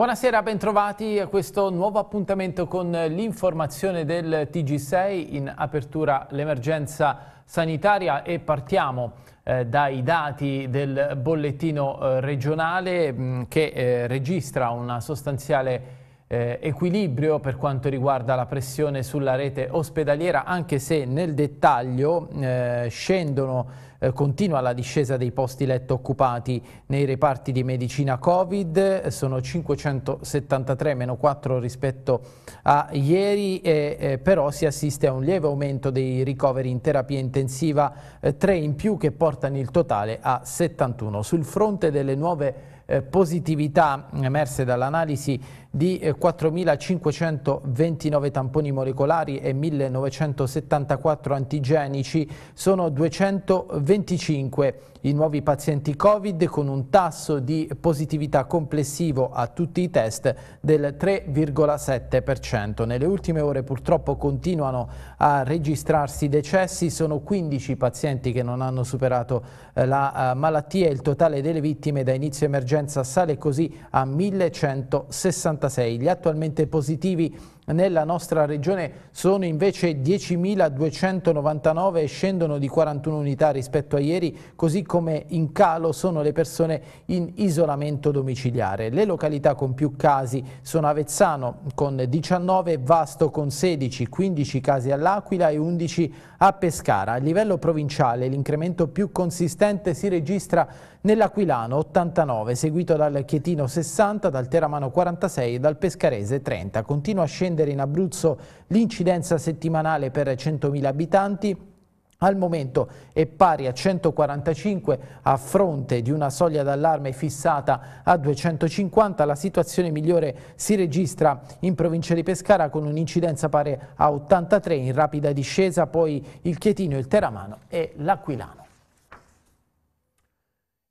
Buonasera, bentrovati a questo nuovo appuntamento con l'informazione del TG6 in apertura l'emergenza sanitaria e partiamo eh, dai dati del bollettino eh, regionale mh, mm, che eh, registra una sostanziale eh, equilibrio per quanto riguarda la pressione sulla rete ospedaliera anche se nel dettaglio eh, scendono eh, continua la discesa dei posti letto occupati nei reparti di medicina Covid, sono 573 meno 4 rispetto a ieri, e, eh, però si assiste a un lieve aumento dei ricoveri in terapia intensiva, eh, 3 in più che portano il totale a 71. Sul fronte delle nuove eh, positività emerse dall'analisi di 4.529 eh, tamponi molecolari e 1.974 antigenici, sono 225 i nuovi pazienti Covid con un tasso di positività complessivo a tutti i test del 3,7%. Nelle ultime ore purtroppo continuano a registrarsi decessi, sono 15 pazienti che non hanno superato eh, la malattia. E il totale delle vittime da inizio emergenza sale così a 1160 66. Gli attualmente positivi nella nostra regione sono invece 10.299 e scendono di 41 unità rispetto a ieri, così come in calo sono le persone in isolamento domiciliare. Le località con più casi sono Avezzano con 19, Vasto con 16, 15 casi all'Aquila e 11 a Pescara. A livello provinciale l'incremento più consistente si registra nell'Aquilano 89, seguito dal Chietino 60, dal Teramano 46 e dal Pescarese 30. Continua a scendere in Abruzzo l'incidenza settimanale per 100.000 abitanti, al momento è pari a 145 a fronte di una soglia d'allarme fissata a 250. La situazione migliore si registra in provincia di Pescara con un'incidenza pari a 83 in rapida discesa, poi il Chietino, il Teramano e l'Aquilano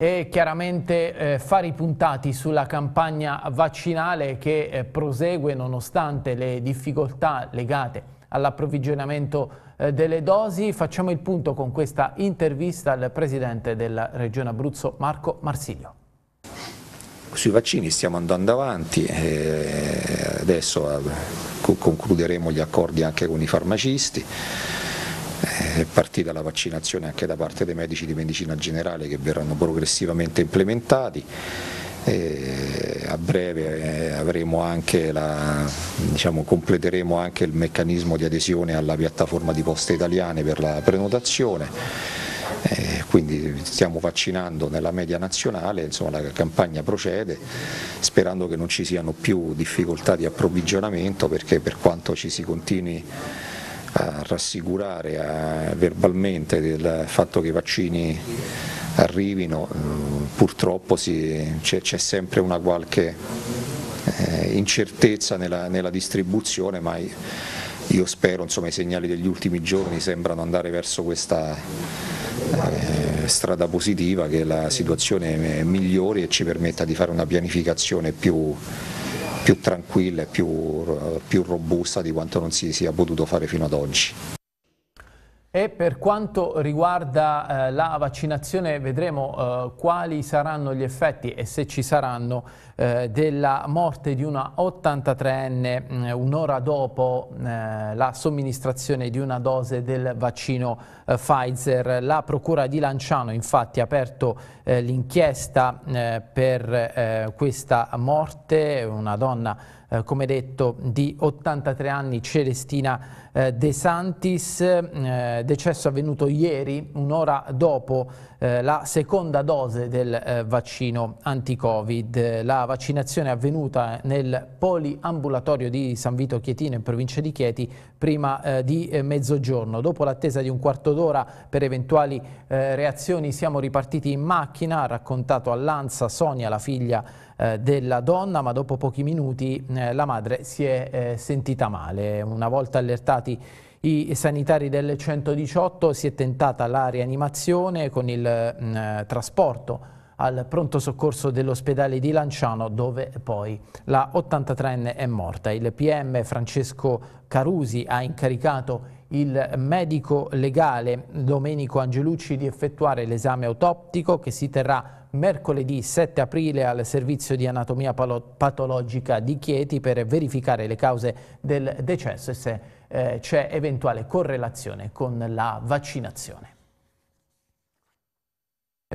e chiaramente eh, fare i puntati sulla campagna vaccinale che eh, prosegue nonostante le difficoltà legate all'approvvigionamento eh, delle dosi. Facciamo il punto con questa intervista al Presidente della Regione Abruzzo, Marco Marsiglio. Sui vaccini stiamo andando avanti, eh, adesso eh, concluderemo gli accordi anche con i farmacisti è partita la vaccinazione anche da parte dei medici di medicina generale che verranno progressivamente implementati. E a breve eh, anche la, diciamo, completeremo anche il meccanismo di adesione alla piattaforma di poste italiane per la prenotazione. Eh, quindi stiamo vaccinando nella media nazionale, insomma, la campagna procede sperando che non ci siano più difficoltà di approvvigionamento perché per quanto ci si continui a rassicurare a, verbalmente del fatto che i vaccini arrivino, eh, purtroppo c'è sempre una qualche eh, incertezza nella, nella, distribuzione, ma io spero, insomma i segnali degli ultimi giorni sembrano andare verso questa eh, strada positiva, che la situazione migliori e ci permetta di fare una pianificazione più più tranquilla e più, più robusta di quanto non si sia potuto fare fino ad oggi. E per quanto riguarda eh, la vaccinazione vedremo eh, quali saranno gli effetti e se ci saranno eh, della morte di una 83enne mm, un'ora dopo eh, la somministrazione di una dose del vaccino eh, Pfizer. La Procura di Lanciano infatti ha aperto eh, l'inchiesta per questa morte, una donna eh, come detto di 83 anni Celestina eh, De Santis, eh, decesso avvenuto ieri, un'ora dopo eh, la seconda dose del eh, vaccino anti-Covid. La vaccinazione è avvenuta nel poliambulatorio di San Vito Chietino in provincia di Chieti prima eh, di mezzogiorno. Dopo l'attesa di un quarto d'ora per eventuali reazioni siamo ripartiti in macchina, ha raccontato all'Ansa Sonia, la figlia della donna, ma dopo pochi minuti la madre si è sentita male. Una volta allertati i sanitari del 118 si è tentata la rianimazione con il mh, mm, trasporto al pronto soccorso dell'ospedale di Lanciano dove poi la 83enne è morta. Il PM Francesco Carusi ha incaricato il medico legale Domenico Angelucci di effettuare l'esame autoptico che si terrà mercoledì 7 aprile al servizio di anatomia patologica di Chieti per verificare le cause del decesso e se eh, c'è eventuale correlazione con la vaccinazione.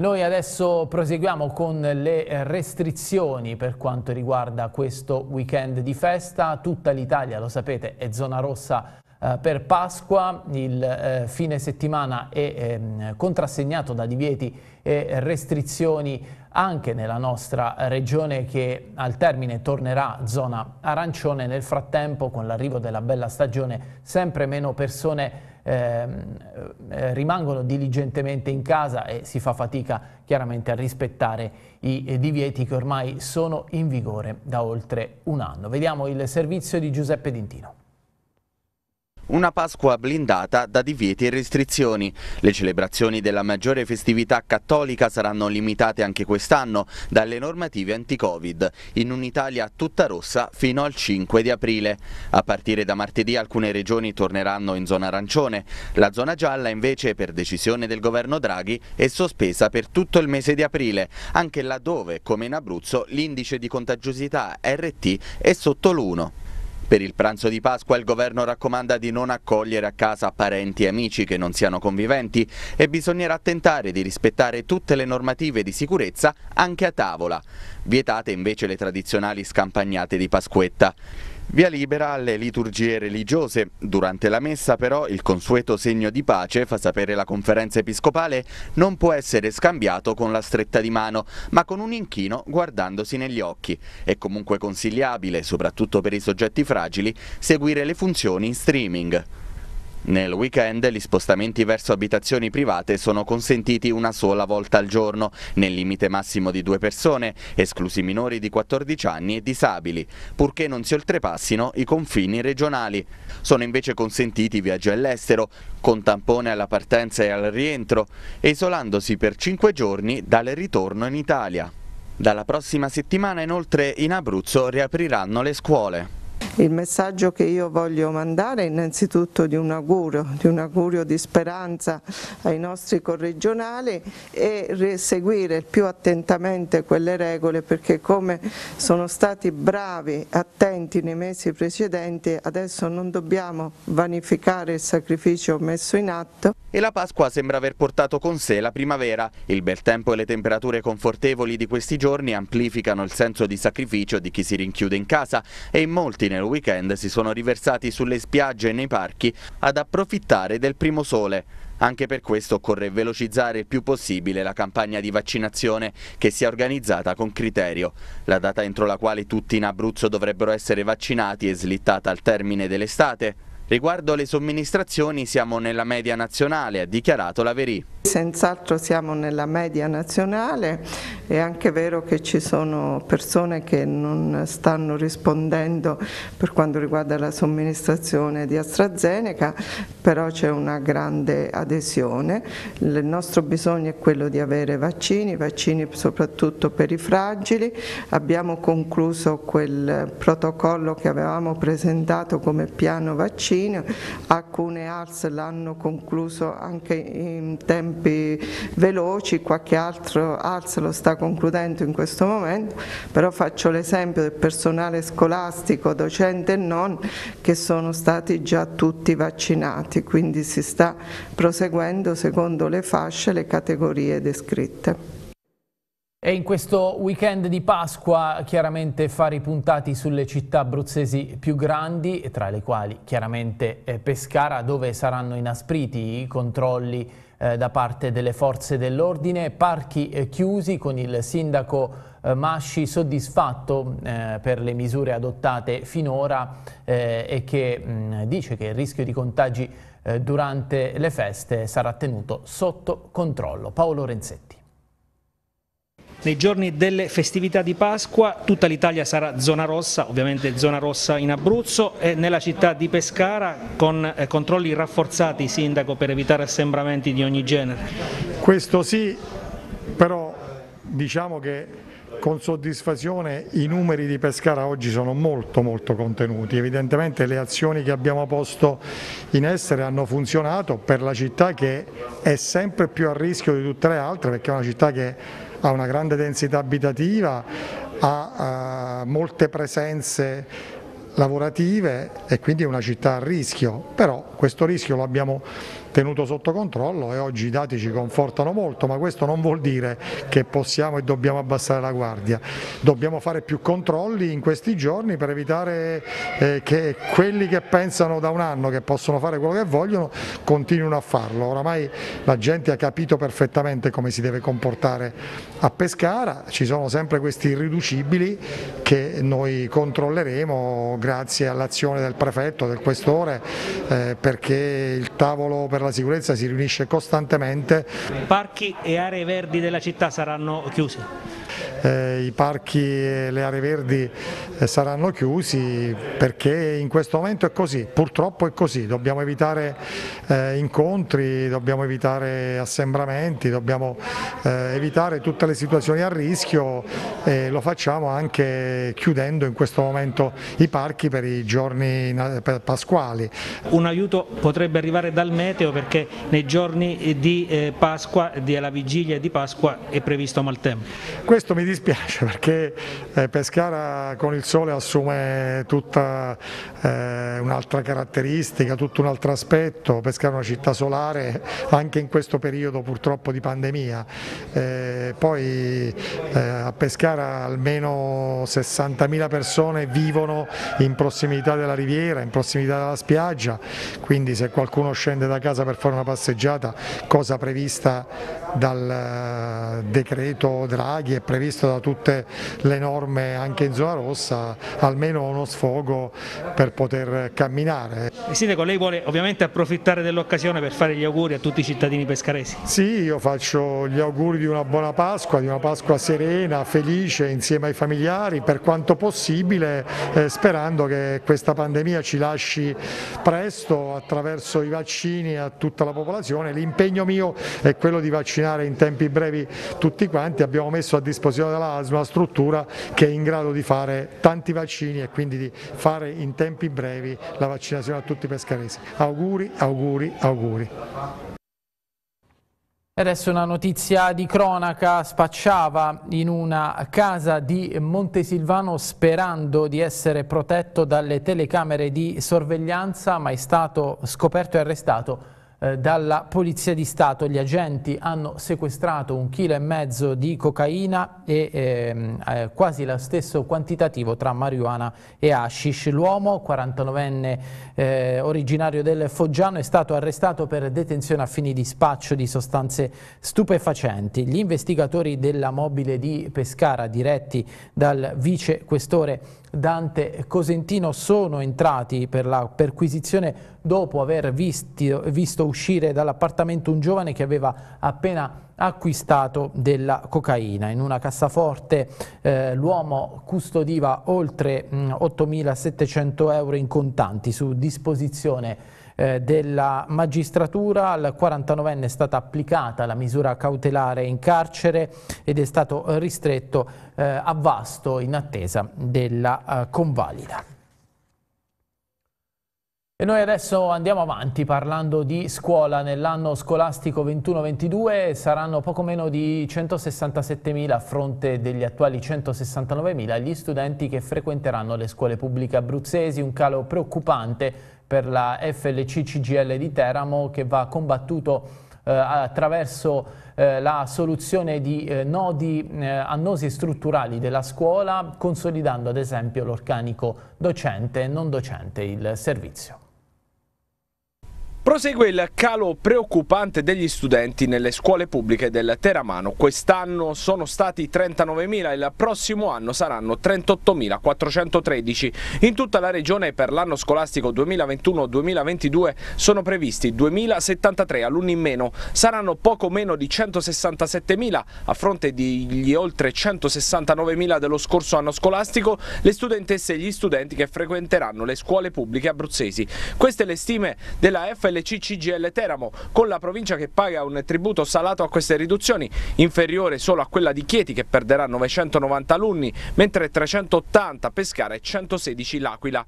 Noi adesso proseguiamo con le restrizioni per quanto riguarda questo weekend di festa. Tutta l'Italia, lo sapete, è zona rossa eh, per Pasqua. Il eh, fine settimana è eh, contrassegnato da divieti e restrizioni anche nella nostra regione che al termine tornerà zona arancione. Nel frattempo, con l'arrivo della bella stagione, sempre meno persone Ehm, eh, rimangono diligentemente in casa e si fa fatica chiaramente a rispettare i divieti che ormai sono in vigore da oltre un anno. Vediamo il servizio di Giuseppe Dintino. Una Pasqua blindata da divieti e restrizioni. Le celebrazioni della maggiore festività cattolica saranno limitate anche quest'anno dalle normative anti-Covid, in un'Italia tutta rossa fino al 5 di aprile. A partire da martedì alcune regioni torneranno in zona arancione. La zona gialla invece, per decisione del governo Draghi, è sospesa per tutto il mese di aprile, anche laddove, come in Abruzzo, l'indice di contagiosità RT è sotto l'1. Per il pranzo di Pasqua il governo raccomanda di non accogliere a casa parenti e amici che non siano conviventi e bisognerà tentare di rispettare tutte le normative di sicurezza anche a tavola. Vietate invece le tradizionali scampagnate di Pasquetta. Via libera alle liturgie religiose. Durante la messa però il consueto segno di pace, fa sapere la conferenza episcopale, non può essere scambiato con la stretta di mano, ma con un inchino guardandosi negli occhi. È comunque consigliabile, soprattutto per i soggetti fragili, seguire le funzioni in streaming. Nel weekend gli spostamenti verso abitazioni private sono consentiti una sola volta al giorno, nel limite massimo di due persone, esclusi minori di 14 anni e disabili, purché non si oltrepassino i confini regionali. Sono invece consentiti viaggi all'estero, con tampone alla partenza e al rientro, isolandosi per 5 giorni dal ritorno in Italia. Dalla prossima settimana inoltre in Abruzzo riapriranno le scuole. Il messaggio che io voglio mandare è innanzitutto di un augurio, di un augurio di speranza ai nostri corregionali e seguire più attentamente quelle regole perché come sono stati bravi, attenti nei mesi precedenti, adesso non dobbiamo vanificare il sacrificio messo in atto. E la Pasqua sembra aver portato con sé la primavera. Il bel tempo e le temperature confortevoli di questi giorni amplificano il senso di sacrificio di chi si rinchiude in casa e in molti nel weekend si sono riversati sulle spiagge e nei parchi ad approfittare del primo sole. Anche per questo occorre velocizzare il più possibile la campagna di vaccinazione che sia organizzata con criterio. La data entro la quale tutti in Abruzzo dovrebbero essere vaccinati è slittata al termine dell'estate. Riguardo le somministrazioni siamo nella media nazionale, ha dichiarato la Verì. Senz'altro siamo nella media nazionale, è anche vero che ci sono persone che non stanno rispondendo per quanto riguarda la somministrazione di AstraZeneca, però c'è una grande adesione. Il nostro bisogno è quello di avere vaccini, vaccini soprattutto per i fragili. Abbiamo concluso quel protocollo che avevamo presentato come piano vaccino, alcune ARS l'hanno concluso anche in tempi veloci, qualche altro ARS lo sta concludendo in questo momento, però faccio l'esempio del personale scolastico, docente e non, che sono stati già tutti vaccinati, quindi si sta proseguendo secondo le fasce, le categorie descritte. E in questo weekend di Pasqua chiaramente fari puntati sulle città abruzzesi più grandi, tra le quali chiaramente eh, Pescara, dove saranno inaspriti i controlli eh, da parte delle forze dell'ordine, parchi eh, chiusi con il sindaco eh, Masci soddisfatto eh, per le misure adottate finora eh, e che mh, dice che il rischio di contagi durante le feste sarà tenuto sotto controllo. Paolo Renzetti. Nei giorni delle festività di Pasqua tutta l'Italia sarà zona rossa, ovviamente zona rossa in Abruzzo e nella città di Pescara con eh, controlli rafforzati, Sindaco, per evitare assembramenti di ogni genere. Questo sì, però diciamo che con soddisfazione i numeri di Pescara oggi sono molto molto contenuti, evidentemente le azioni che abbiamo posto in essere hanno funzionato per la città che è sempre più a rischio di tutte le altre perché è una città che ha una grande densità abitativa, ha uh, molte presenze lavorative e quindi è una città a rischio, però questo rischio lo abbiamo tenuto sotto controllo e oggi i dati ci confortano molto, ma questo non vuol dire che possiamo e dobbiamo abbassare la guardia. Dobbiamo fare più controlli in questi giorni per evitare eh, che quelli che pensano da un anno che possono fare quello che vogliono continuino a farlo. Oramai la gente ha capito perfettamente come si deve comportare a Pescara, ci sono sempre questi irriducibili che noi controlleremo grazie all'azione del prefetto, del questore, eh, perché il tavolo per la sicurezza si riunisce costantemente. Parchi e aree verdi della città saranno chiusi? Eh, i parchi e le aree verdi eh, saranno chiusi perché in questo momento è così, purtroppo è così, dobbiamo evitare eh, incontri, dobbiamo evitare assembramenti, dobbiamo eh, evitare tutte le situazioni a rischio e lo facciamo anche chiudendo in questo momento i parchi per i giorni pasquali. Un aiuto potrebbe arrivare dal meteo perché nei giorni di eh, Pasqua, alla vigilia di Pasqua è previsto maltempo. Questo mi dispiace perché eh, Pescara con il sole assume tutta eh, un'altra caratteristica, tutto un altro aspetto, Pescara è una città solare anche in questo periodo purtroppo di pandemia, eh, poi a Pescara almeno 60.000 persone vivono in prossimità della riviera, in prossimità della spiaggia, quindi se qualcuno scende da casa per fare una passeggiata, cosa prevista dal decreto Draghi, è previsto da tutte le norme anche in zona rossa, almeno uno sfogo per poter camminare. Sindaco, lei vuole ovviamente approfittare dell'occasione per fare gli auguri a tutti i cittadini pescaresi? Sì, io faccio gli auguri di una buona Pasqua, di una Pasqua serena, felice insieme ai familiari per quanto possibile, eh, sperando che questa pandemia ci lasci presto attraverso i vaccini a tutta la popolazione. L'impegno mio è quello di vaccinare in tempi brevi tutti quanti, abbiamo messo a disposizione della ASL una struttura che è in grado di fare tanti vaccini e quindi di fare in tempi brevi la vaccinazione a tutti i pescaresi. Auguri, auguri, auguri. Adesso una notizia di cronaca, spacciava in una casa di Montesilvano sperando di essere protetto dalle telecamere di sorveglianza ma è stato scoperto e arrestato eh, dalla Polizia di Stato. Gli agenti hanno sequestrato un chilo e mezzo di cocaina e ehm, eh, quasi lo stesso quantitativo tra marijuana e hashish. L'uomo, 49enne eh, originario del Foggiano, è stato arrestato per detenzione a fini di spaccio di sostanze stupefacenti. Gli investigatori della mobile di Pescara, diretti dal vice questore Dante Cosentino sono entrati per la perquisizione dopo aver visti, visto uscire dall'appartamento un giovane che aveva appena acquistato della cocaina. In una cassaforte eh, l'uomo custodiva oltre 8.700 euro in contanti su disposizione eh, della magistratura. Al 49enne è stata applicata la misura cautelare in carcere ed è stato ristretto eh, a Vasto in attesa della eh, convalida. E noi adesso andiamo avanti parlando di scuola. Nell'anno scolastico 21-22 saranno poco meno di 167.000 a fronte degli attuali 169.000 gli studenti che frequenteranno le scuole pubbliche abruzzesi, un calo preoccupante per la FLC CGL di Teramo che va combattuto eh, attraverso eh, la soluzione di eh, nodi eh, annosi strutturali della scuola, consolidando ad esempio l'organico docente e non docente il servizio. Prosegue il calo preoccupante degli studenti nelle scuole pubbliche del Teramano. Quest'anno sono stati 39.000 il prossimo anno saranno 38.413. In tutta la regione per l'anno scolastico 2021-2022 sono previsti 2.073 alunni in meno. Saranno poco meno di 167.000 a fronte degli oltre 169.000 dello scorso anno scolastico le studentesse e gli studenti che frequenteranno le scuole pubbliche abruzzesi. Queste le stime della FL FLC CGL Teramo, con la provincia che paga un tributo salato a queste riduzioni, inferiore solo a quella di Chieti che perderà 990 alunni, mentre 380 Pescara e 116 L'Aquila.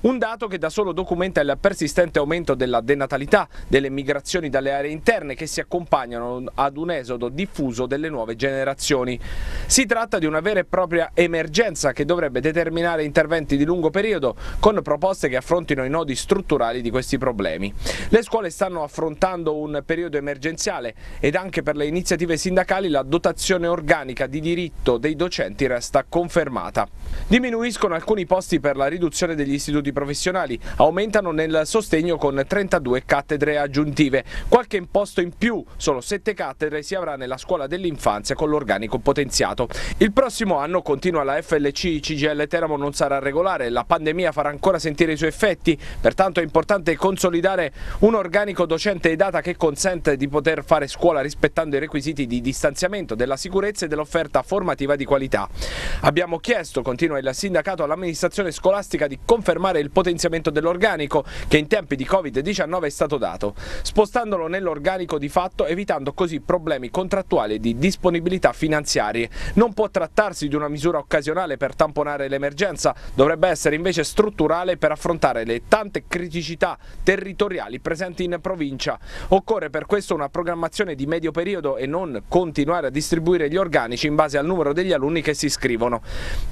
Un dato che da solo documenta il persistente aumento della denatalità, delle migrazioni dalle aree interne che si accompagnano ad un esodo diffuso delle nuove generazioni. Si tratta di una vera e propria emergenza che dovrebbe determinare interventi di lungo periodo con proposte che affrontino i nodi strutturali di questi problemi. Le scuole stanno affrontando un periodo emergenziale ed anche per le iniziative sindacali la dotazione organica di diritto dei docenti resta confermata. Diminuiscono alcuni posti per la riduzione degli istituti professionali aumentano nel sostegno con 32 cattedre aggiuntive. Qualche imposto in più, solo 7 cattedre, si avrà nella scuola dell'infanzia con l'organico potenziato. Il prossimo anno, continua la FLC CGL Teramo, non sarà regolare, la pandemia farà ancora sentire i suoi effetti, pertanto è importante consolidare un organico docente e data che consente di poter fare scuola rispettando i requisiti di distanziamento, della sicurezza e dell'offerta formativa di qualità. Abbiamo chiesto, continua il sindacato, all'amministrazione scolastica di confermare il potenziamento dell'organico che in tempi di Covid-19 è stato dato, spostandolo nell'organico di fatto evitando così problemi contrattuali e di disponibilità finanziarie. Non può trattarsi di una misura occasionale per tamponare l'emergenza, dovrebbe essere invece strutturale per affrontare le tante criticità territoriali presenti in provincia. Occorre per questo una programmazione di medio periodo e non continuare a distribuire gli organici in base al numero degli alunni che si iscrivono.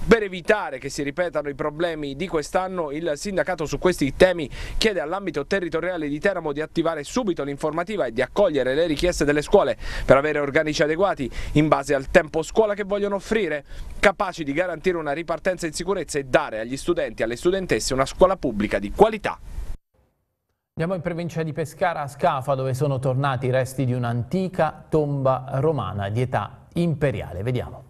Per evitare che si ripetano i problemi di quest'anno il sindacato su questi temi chiede all'ambito territoriale di Teramo di attivare subito l'informativa e di accogliere le richieste delle scuole per avere organici adeguati in base al tempo scuola che vogliono offrire, capaci di garantire una ripartenza in sicurezza e dare agli studenti e alle studentesse una scuola pubblica di qualità. Andiamo in provincia di Pescara, a Scafa, dove sono tornati i resti di un'antica tomba romana di età imperiale. Vediamo.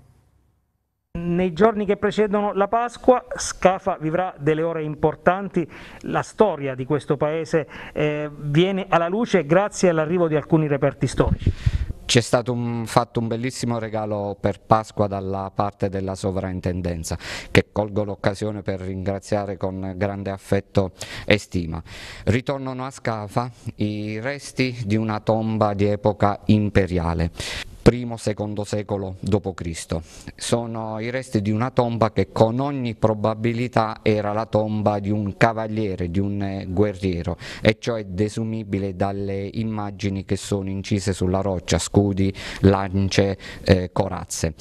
Nei giorni che precedono la Pasqua, Scafa vivrà delle ore importanti, la storia di questo paese eh, viene alla luce grazie all'arrivo di alcuni reperti storici. C'è stato un, fatto un bellissimo regalo per Pasqua dalla parte della sovrintendenza che colgo l'occasione per ringraziare con grande affetto e stima. Ritornano a Scafa i resti di una tomba di epoca imperiale primo-secondo secolo d.C. Sono i resti di una tomba che con ogni probabilità era la tomba di un cavaliere, di un eh, guerriero, e ciò è desumibile dalle immagini che sono incise sulla roccia, scudi, lance, eh, corazze.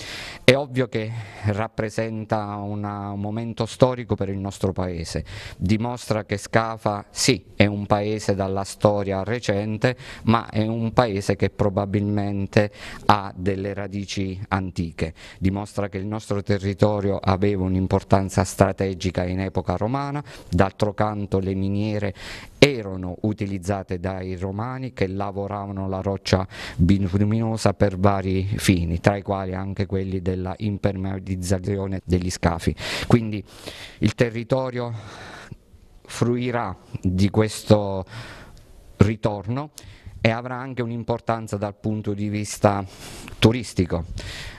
È ovvio che rappresenta una, un momento storico per il nostro paese, dimostra che Scafa sì è un paese dalla storia recente, ma è un paese che probabilmente ha ha delle radici antiche, dimostra che il nostro territorio aveva un'importanza strategica in epoca romana, d'altro canto le miniere erano utilizzate dai romani che lavoravano la roccia bituminosa per vari fini, tra i quali anche quelli della impermeabilizzazione degli scafi. Quindi il territorio fruirà di questo ritorno e avrà anche un'importanza dal punto di vista turistico.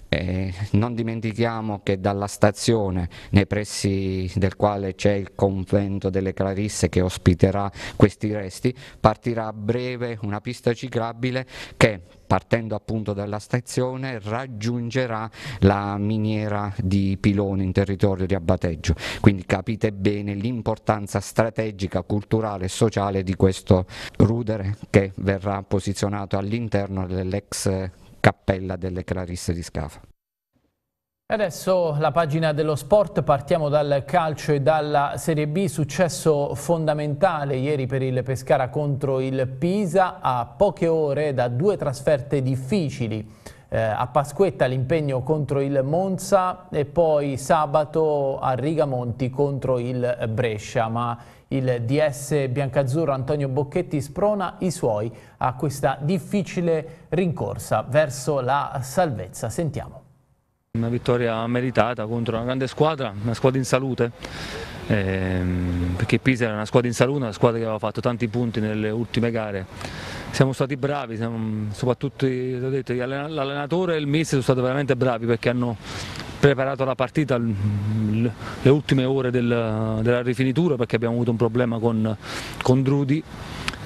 Eh, non dimentichiamo che dalla stazione nei pressi del quale c'è il convento delle Clarisse che ospiterà questi resti partirà a breve una pista ciclabile che partendo appunto dalla stazione raggiungerà la miniera di Pilone in territorio di abbateggio, quindi capite bene l'importanza strategica, culturale e sociale di questo rudere che verrà posizionato all'interno dell'ex cappella delle Clarisse di Scafa. Adesso la pagina dello sport, partiamo dal calcio e dalla Serie B, successo fondamentale ieri per il Pescara contro il Pisa a poche ore da due trasferte difficili. Eh, a Pasquetta l'impegno contro il Monza e poi sabato a Rigamonti contro il Brescia, ma il DS biancazzurro Antonio Bocchetti sprona i suoi a questa difficile rincorsa verso la salvezza. Sentiamo. Una vittoria meritata contro una grande squadra, una squadra in salute, ehm, perché Pisa era una squadra in salute, una squadra che aveva fatto tanti punti nelle ultime gare. Siamo stati bravi, siamo, soprattutto l'allenatore e il mister sono stati veramente bravi perché hanno preparato la partita le ultime ore del, della rifinitura perché abbiamo avuto un problema con, con Drudi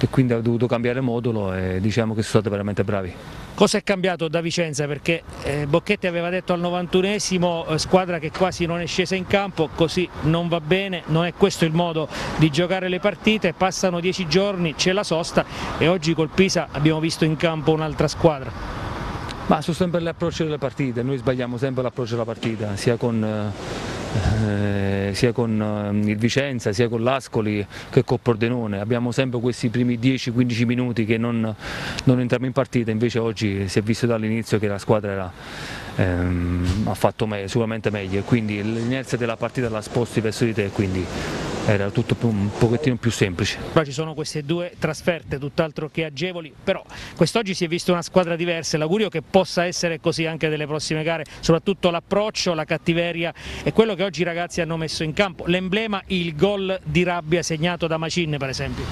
e quindi ha dovuto cambiare modulo e diciamo che sono stati veramente bravi. Cosa è cambiato da Vicenza? Perché eh, Bocchetti aveva detto al 91esimo squadra che quasi non è scesa in campo, così non va bene, non è questo il modo di giocare le partite, passano dieci giorni, c'è la sosta e oggi col Pisa abbiamo visto in campo un'altra squadra. Ma sono sempre l'approccio delle partite, noi sbagliamo sempre l'approccio della partita, sia con, eh, sia con eh, il Vicenza, sia con l'Ascoli che con Pordenone. Abbiamo sempre questi primi 10-15 minuti che non, non, entriamo in partita, invece oggi si è visto dall'inizio che la squadra era, ehm, ha fatto me sicuramente meglio quindi l'inerzia della partita la sposti verso di te, quindi era tutto un pochettino più semplice. Poi ci sono queste due trasferte, tutt'altro che agevoli, però quest'oggi si è vista una squadra diversa e l'augurio che possa essere così anche delle prossime gare, soprattutto l'approccio, la cattiveria e quello che oggi i ragazzi hanno messo in campo, l'emblema, il gol di rabbia segnato da Macin per esempio.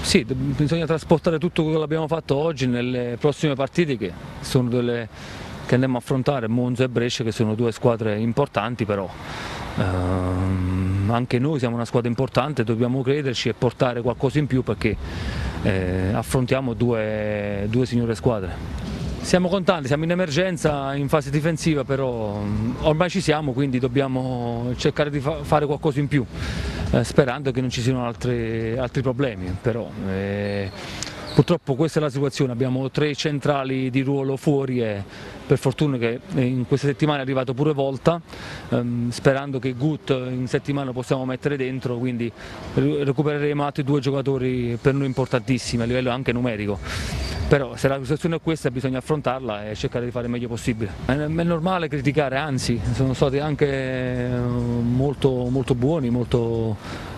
Sì, bisogna trasportare tutto quello che abbiamo fatto oggi nelle prossime partite che sono delle che andiamo a affrontare, Monza e Brescia che sono due squadre importanti però Anche noi siamo una squadra importante, dobbiamo crederci e portare qualcosa in più perché eh, affrontiamo due, due signore squadre. Siamo contenti, siamo in emergenza, in fase difensiva, però mm, ormai ci siamo, quindi dobbiamo cercare di fa fare qualcosa in più, eh, sperando che non ci siano altri, altri problemi. Però, eh, Purtroppo questa è la situazione, abbiamo tre centrali di ruolo fuori e per fortuna che in questa settimana è arrivato pure Volta, ehm, sperando che Gut in settimana possiamo mettere dentro, quindi recupereremo altri due giocatori per noi importantissimi a livello anche numerico però se la situazione è questa bisogna affrontarla e cercare di fare il meglio possibile. È, normale criticare, anzi sono stati anche eh, molto, molto buoni, molto eh,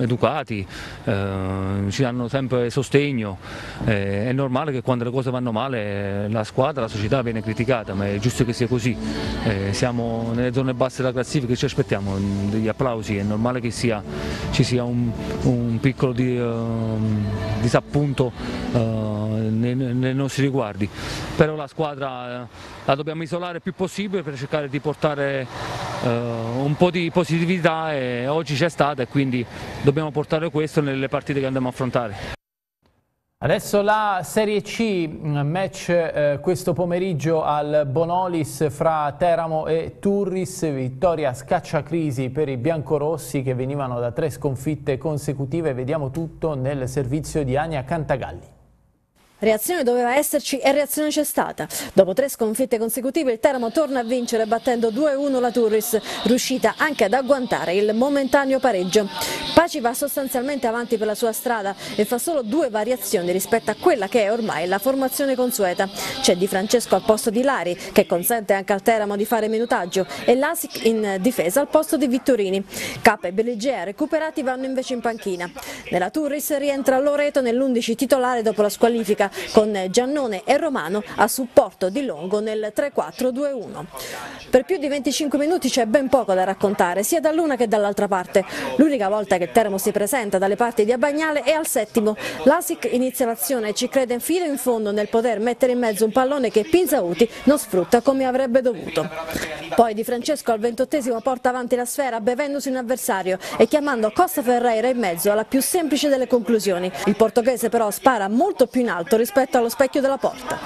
educati, eh, ci danno sempre sostegno, eh, è normale che quando le cose vanno male la squadra, la società viene criticata, ma è giusto che sia così, eh, siamo nelle zone basse della classifica, ci aspettiamo degli applausi, è normale che sia, ci sia un, un piccolo di, ehm, disappunto uh, nei, nostri riguardi, però la squadra uh, la dobbiamo isolare il più possibile per cercare di portare uh, un po' di positività e oggi c'è stata e quindi dobbiamo portare questo nelle partite che andiamo a affrontare. Adesso la Serie C, match eh, questo pomeriggio al Bonolis fra Teramo e Turris, vittoria scacciacrisi per i biancorossi che venivano da tre sconfitte consecutive, vediamo tutto nel servizio di Ania Cantagalli. Reazione doveva esserci e reazione c'è stata. Dopo tre sconfitte consecutive il Teramo torna a vincere battendo 2-1 la Turris, riuscita anche ad agguantare il momentaneo pareggio. Paci va sostanzialmente avanti per la sua strada e fa solo due variazioni rispetto a quella che è ormai la formazione consueta. C'è Di Francesco al posto di Lari, che consente anche al Teramo di fare minutaggio, e Lasic in difesa al posto di Vittorini. K e Belligea recuperati vanno invece in panchina. Nella Turris rientra Loreto nell'11 titolare dopo la squalifica con Giannone e Romano a supporto di Longo nel 3-4-2-1. Per più di 25 minuti c'è ben poco da raccontare, sia dall'una che dall'altra parte. L'unica volta che Teramo si presenta dalle parti di Abagnale è al settimo. L'Asic inizia l'azione e ci crede fino in fondo nel poter mettere in mezzo un pallone che Pinzauti non sfrutta come avrebbe dovuto. Poi Di Francesco al ventottesimo porta avanti la sfera bevendosi un avversario e chiamando Costa Ferreira in mezzo alla più semplice delle conclusioni. Il portoghese però spara molto più in alto rispetto allo specchio della porta.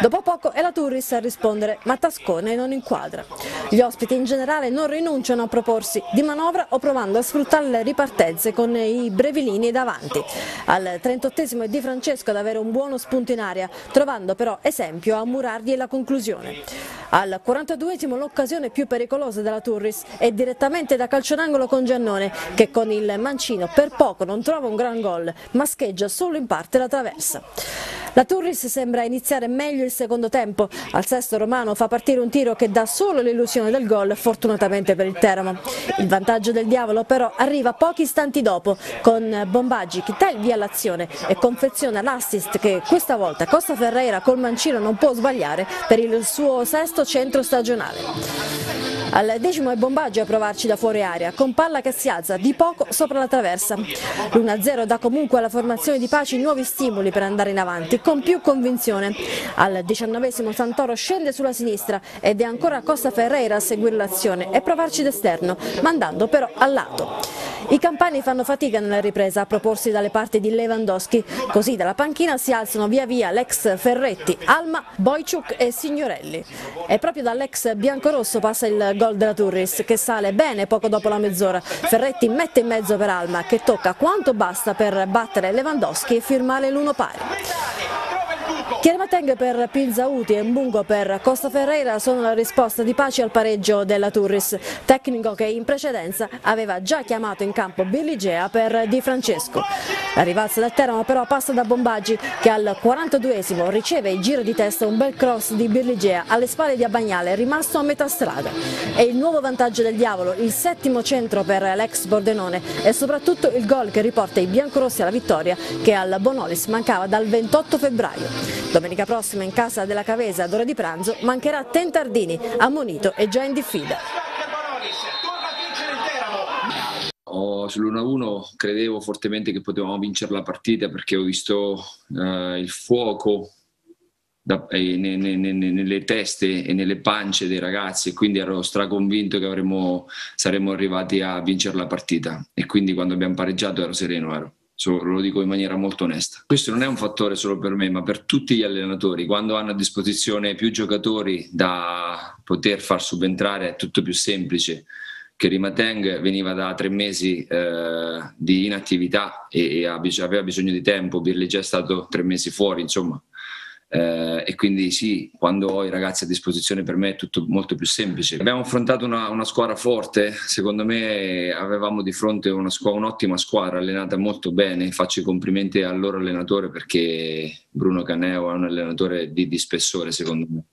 Dopo poco è la Turris a rispondere, ma Tascone non inquadra. Gli ospiti in generale non rinunciano a proporsi di manovra o provando a sfruttare le ripartenze con i brevilini davanti. Al 38 è Di Francesco ad avere un buono spunto in aria, trovando però esempio a Murardi la conclusione. Al 42 l'occasione più pericolosa della Turris è direttamente da calcio d'angolo con Giannone, che con il mancino per poco non trova un gran gol, ma scheggia solo in parte la traversa. La Turris sembra iniziare meglio il secondo tempo. Al sesto Romano fa partire un tiro che dà solo l'illusione del gol, fortunatamente per il Teramo. Il vantaggio del Diavolo però arriva pochi istanti dopo, con Bombaggi che dà via all'azione e confeziona l'assist che questa volta Costa Ferreira col mancino non può sbagliare per il suo sesto centro stagionale. Al decimo è Bombaggio a provarci da fuori aria, con palla che si alza di poco sopra la traversa. L'1-0 dà comunque alla formazione di Paci nuovi stimoli per andare in avanti, con più convinzione. Al diciannovesimo Santoro scende sulla sinistra ed è ancora Costa Ferreira a seguire l'azione e provarci d'esterno, mandando però al lato. I campani fanno fatica nella ripresa a proporsi dalle parti di Lewandowski, così dalla panchina si alzano via via l'ex Ferretti, Alma, Bojciuk e Signorelli. E proprio dall'ex biancorosso passa il gol della Turris che sale bene poco dopo la mezz'ora. Ferretti mette in mezzo per Alma che tocca quanto basta per battere Lewandowski e firmare l'uno pari. Chiaramateng per Pilzauti e Mbungo per Costa Ferreira sono la risposta di pace al pareggio della Turris, tecnico che in precedenza aveva già chiamato in campo Birligea per Di Francesco. La rivalsa del Teramo però passa da Bombaggi che al 42esimo riceve il giro di testa un bel cross di Birligea alle spalle di Abagnale rimasto a metà strada. È il nuovo vantaggio del diavolo, il settimo centro per l'ex Bordenone e soprattutto il gol che riporta i biancorossi alla vittoria che al Bonolis mancava dal 28 febbraio. Domenica prossima in casa della Cavesa ad ora di pranzo mancherà Tentardini, ammonito e già in diffida. Sull'1-1 credevo fortemente che potevamo vincere la partita perché ho visto uh, il fuoco da, eh, ne, ne, ne, nelle teste e nelle pance dei ragazzi e quindi ero straconvinto che avremmo, saremmo arrivati a vincere la partita e quindi quando abbiamo pareggiato ero sereno. Ero lo dico in maniera molto onesta. Questo non è un fattore solo per me, ma per tutti gli allenatori. Quando hanno a disposizione più giocatori da poter far subentrare è tutto più semplice. Che Rimateng veniva da tre mesi eh, di inattività e, aveva bisogno di tempo, Birli già è stato tre mesi fuori, insomma eh, e quindi sì, quando ho i ragazzi a disposizione per me è tutto molto più semplice. Abbiamo affrontato una, una squadra forte, secondo me avevamo di fronte una squ- un'ottima squadra allenata molto bene, faccio i complimenti al loro allenatore perché Bruno Caneo è un allenatore di, di spessore secondo me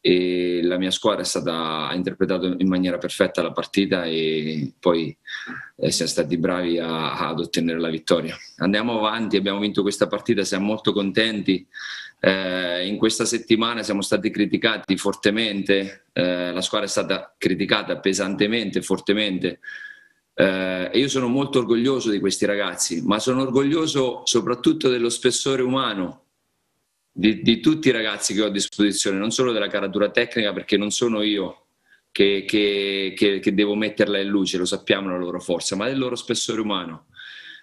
e la mia squadra stata, ha interpretato in maniera perfetta la partita e poi eh, siamo stati bravi a, ad ottenere la vittoria. Andiamo avanti, abbiamo vinto questa partita, siamo molto contenti. Eh, in questa settimana siamo stati criticati fortemente, eh, la squadra è stata criticata pesantemente, fortemente. Eh, io sono molto orgoglioso di questi ragazzi, ma sono orgoglioso soprattutto dello spessore umano di, di, tutti i ragazzi che ho a disposizione, non solo della caratura tecnica, perché non sono io che, che, che, che devo metterla in luce, lo sappiamo la loro forza, ma del loro spessore umano.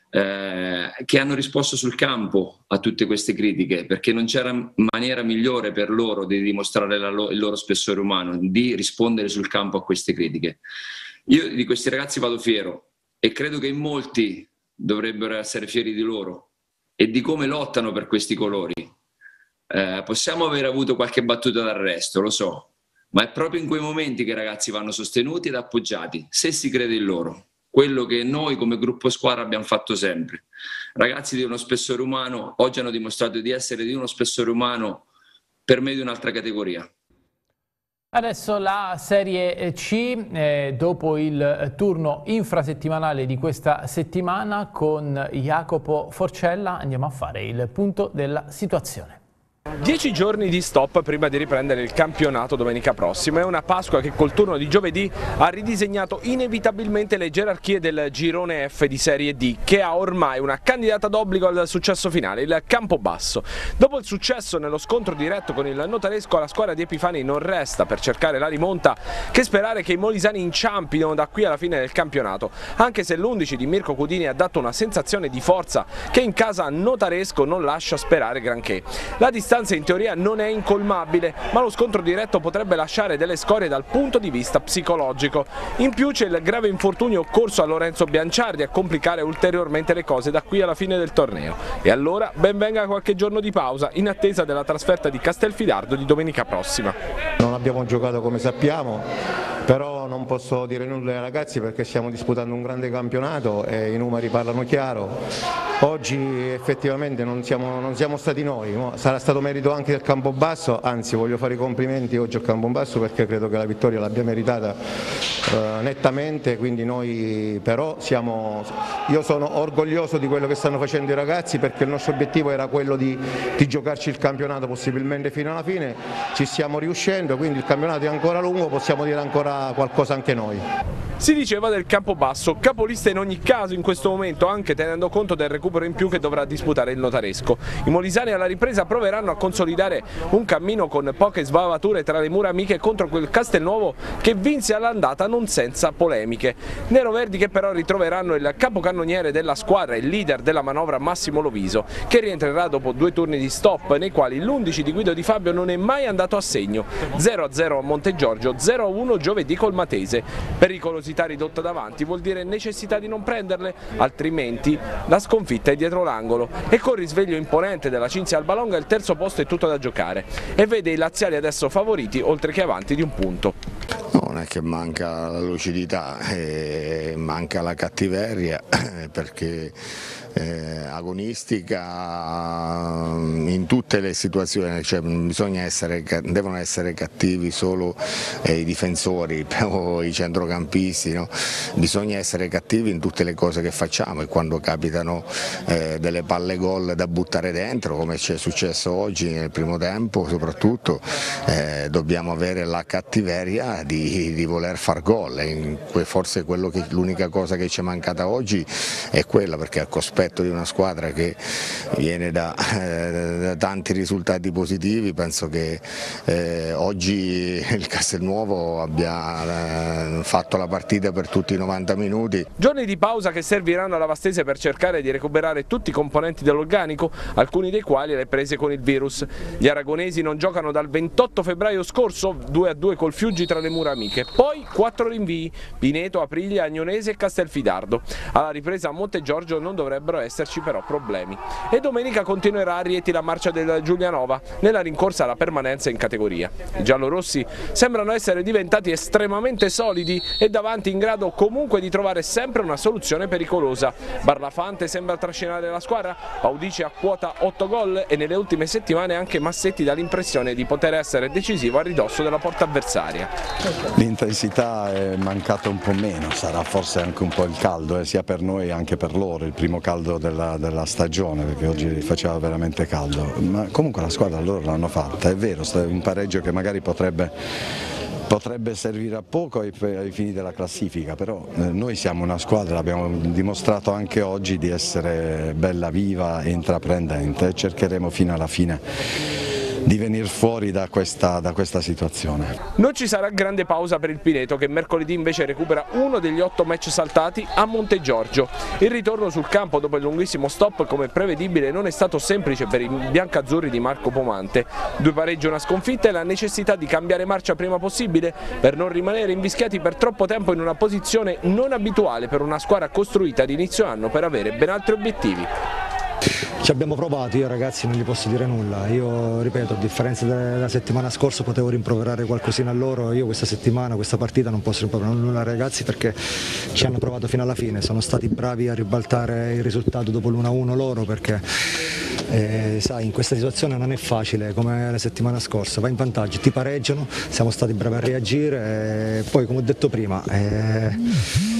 Eh, che hanno risposto sul campo a tutte queste critiche, perché non c'era maniera migliore per loro di dimostrare lo, il loro spessore umano, di rispondere sul campo a queste critiche. Io di questi ragazzi vado fiero e credo che in molti dovrebbero essere fieri di loro e di come lottano per questi colori. Eh, possiamo aver avuto qualche battuta d'arresto, lo so, ma è proprio in quei momenti che i ragazzi vanno sostenuti ed appoggiati, se si crede in loro. Quello che noi come gruppo squadra abbiamo fatto sempre. Ragazzi di uno spessore umano oggi hanno dimostrato di essere di uno spessore umano per me di un'altra categoria. Adesso la Serie C, eh, dopo il turno infrasettimanale di questa settimana con Jacopo Forcella andiamo a fare il punto della situazione. Dieci giorni di stop prima di riprendere il campionato domenica prossima. È una Pasqua che col turno di giovedì ha ridisegnato inevitabilmente le gerarchie del girone F di Serie D, che ha ormai una candidata d'obbligo al successo finale, il Campobasso. Dopo il successo nello scontro diretto con il Notaresco, la squadra di Epifani non resta per cercare la rimonta che sperare che i molisani inciampino da qui alla fine del campionato, anche se l'11 di Mirko Cudini ha dato una sensazione di forza che in casa Notaresco non lascia sperare granché. La distanza distanza in teoria non è incolmabile, ma lo scontro diretto potrebbe lasciare delle scorie dal punto di vista psicologico. In più c'è il grave infortunio occorso a Lorenzo Bianciardi a complicare ulteriormente le cose da qui alla fine del torneo. E allora ben venga qualche giorno di pausa in attesa della trasferta di Castelfidardo di domenica prossima. Non abbiamo giocato come sappiamo, però non posso dire nulla ai ragazzi perché stiamo disputando un grande campionato e i numeri parlano chiaro. Oggi effettivamente non siamo, non siamo stati noi, sarà stato merito anche del Campobasso, anzi voglio fare i complimenti oggi al Campobasso perché credo che la vittoria l'abbia meritata eh, nettamente, quindi noi però siamo, io sono orgoglioso di quello che stanno facendo i ragazzi perché il nostro obiettivo era quello di, di giocarci il campionato possibilmente fino alla fine, ci stiamo riuscendo, quindi il campionato è ancora lungo, possiamo dire ancora qualcosa anche noi. Si diceva del Campobasso, capolista in ogni caso in questo momento, anche tenendo conto del recupero in più che dovrà disputare il notaresco. I molisani alla ripresa proveranno a consolidare un cammino con poche sbavature tra le mura amiche contro quel Castelnuovo che vinse all'andata non senza polemiche. Neroverdi che però ritroveranno il capocannoniere della squadra, il leader della manovra Massimo Loviso, che rientrerà dopo due turni di stop nei quali l'11 di Guido Di Fabio non è mai andato a segno. 0-0 a Montegiorgio, 0-1 giovedì col Matese. Pericolosi velocità ridotta davanti vuol dire necessità di non prenderle, altrimenti la sconfitta è dietro l'angolo e col risveglio imponente della Cinzia Albalonga il terzo posto è tutto da giocare e vede i laziali adesso favoriti oltre che avanti di un punto. No, non è che manca la lucidità, eh, manca la cattiveria perché eh, agonistica mm, in tutte le situazioni, cioè essere, devono essere cattivi solo eh, i difensori o i centrocampisti, no? bisogna essere cattivi in tutte le cose che facciamo e quando capitano eh, delle palle gol da buttare dentro come ci è successo oggi nel primo tempo soprattutto eh, dobbiamo avere la cattiveria di, di voler far gol, forse l'unica cosa che ci è mancata oggi è quella perché al cospetto rispetto di una squadra che viene da, eh, da tanti risultati positivi, penso che eh, oggi il Castelnuovo abbia eh, fatto la partita per tutti i 90 minuti. Giorni di pausa che serviranno alla Vastese per cercare di recuperare tutti i componenti dell'organico, alcuni dei quali le prese con il virus. Gli aragonesi non giocano dal 28 febbraio scorso, 2 a 2 col Fiuggi tra le mura amiche, poi 4 rinvii, Pineto, Aprilia, Agnonese e Castelfidardo. Alla ripresa a Monte Giorgio non dovrebbero dovrebbero esserci però problemi. E domenica continuerà a Rieti la marcia del Giulianova nella rincorsa alla permanenza in categoria. I giallorossi sembrano essere diventati estremamente solidi e davanti in grado comunque di trovare sempre una soluzione pericolosa. Barlafante sembra trascinare la squadra, Paudice a quota 8 gol e nelle ultime settimane anche Massetti dà l'impressione di poter essere decisivo a ridosso della porta avversaria. L'intensità è mancata un po' meno, sarà forse anche un po' il caldo, eh, sia per noi che per loro, il primo caldo caldo della, della, stagione perché oggi faceva veramente caldo, ma comunque la squadra loro l'hanno fatta, è vero, un pareggio che magari potrebbe, potrebbe servire a poco ai, ai, fini della classifica, però eh, noi siamo una squadra, abbiamo dimostrato anche oggi di essere bella viva e intraprendente e cercheremo fino alla fine di venire fuori da questa, da questa situazione. Non ci sarà grande pausa per il Pineto che mercoledì invece recupera uno degli otto match saltati a Montegiorgio. Il ritorno sul campo dopo il lunghissimo stop come prevedibile non è stato semplice per i biancazzurri di Marco Pomante. Due pareggi una sconfitta e la necessità di cambiare marcia prima possibile per non rimanere invischiati per troppo tempo in una posizione non abituale per una squadra costruita ad inizio anno per avere ben altri obiettivi. Ci abbiamo provato, io ragazzi non gli posso dire nulla, io ripeto a differenza della settimana scorsa potevo rimproverare qualcosina a loro, io questa settimana, questa partita non posso rimproverare nulla ragazzi perché ci hanno provato fino alla fine, sono stati bravi a ribaltare il risultato dopo l'1-1 loro perché eh, sai in questa situazione non è facile come la settimana scorsa, vai in vantaggio, ti pareggiano, siamo stati bravi a reagire e poi come ho detto prima eh,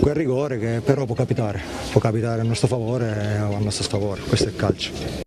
quel rigore che però può capitare, può capitare a nostro favore o a nostro sfavore questo è il calcio.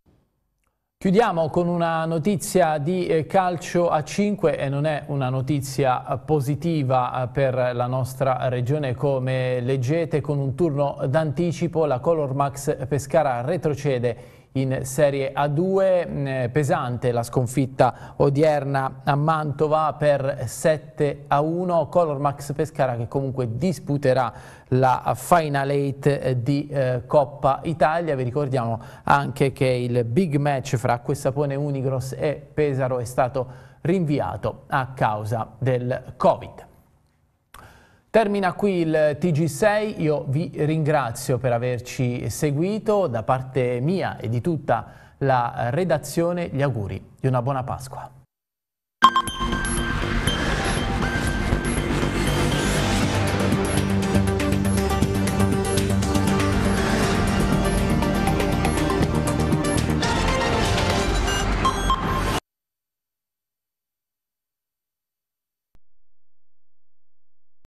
Chiudiamo con una notizia di eh, calcio a 5 e non è una notizia positiva eh, per la nostra regione come leggete con un turno d'anticipo la Color Max Pescara retrocede in Serie A2, mm, eh, pesante la sconfitta odierna a Mantova per 7 a 1, Color Max Pescara che comunque disputerà la Final 8 eh, di eh, Coppa Italia, vi ricordiamo anche che il big match fra Acquestapone Unigros e Pesaro è stato rinviato a causa del Covid. Termina qui il TG6, io vi ringrazio per averci seguito, da parte mia e di tutta la redazione gli auguri di una buona Pasqua.